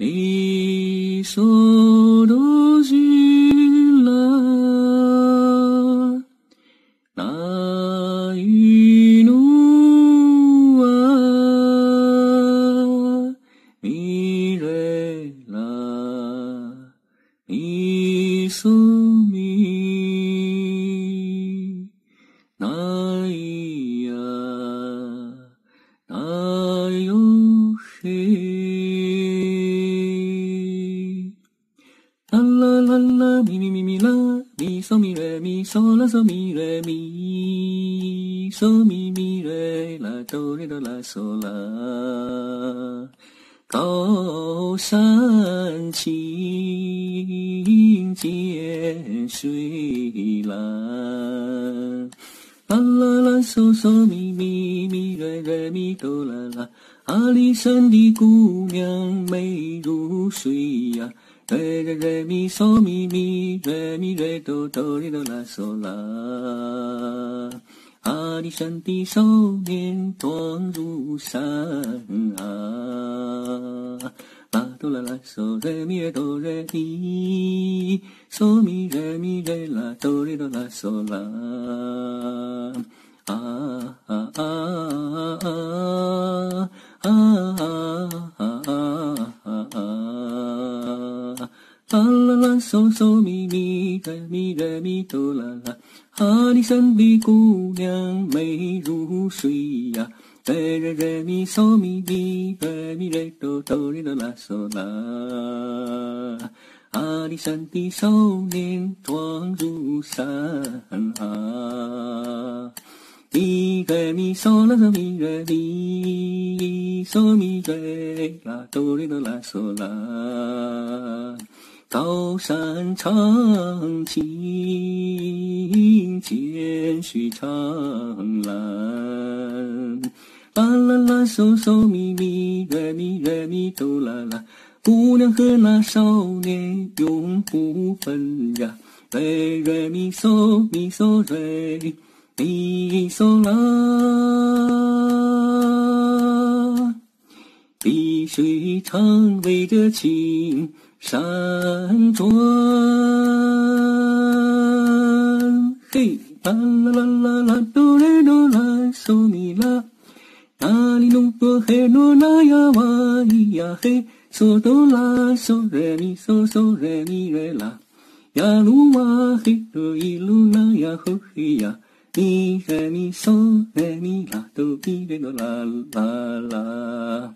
米梭多吉啦，那依努啊，米热啦，米梭。啦啦啦，咪咪咪咪啦，咪嗦咪来咪嗦啦嗦咪来咪嗦咪咪来啦哆来哆啦嗦啦。高山青，涧水蓝。啦啦啦嗦嗦咪咪咪来来咪哆啦啦，阿里山的姑娘美如水呀。瑞瑞瑞咪嗦咪咪，瑞咪瑞哆哆哩哆啦嗦啦。阿里山的少？年壮如山啊，啦哆啦啦嗦瑞咪瑞哆瑞咪，嗦咪瑞咪瑞啦哆哩哆啦嗦啦。啊啊啊啊啦啦啦嗦嗦咪咪瑞咪瑞咪哆啦啦，阿里山的姑娘美如水呀，瑞瑞瑞咪嗦咪咪瑞咪瑞哆哆哩哆啦嗦啦。阿里山的少年壮如山啊。咪瑞咪嗦啦嗦咪瑞咪嗦咪瑞啦哆哩哆啦嗦啦。高山长青，涧水长蓝。啦啦啦嗦嗦咪咪瑞咪瑞咪哆啦啦，姑娘和那少年永不分呀。瑞瑞咪嗦咪嗦瑞。咪嗦啦，水长围着青山转，嘿，啦啦啦啦啦，哆来哆啦嗦咪啦，哪里弄多嘿诺那呀哇咿呀嘿，嗦哆啦嗦来咪嗦嗦来咪来啦，呀噜哇嘿哆一噜那呀吼嘿呀。咪来咪嗦来咪啦哆咪来哆啦啦啦，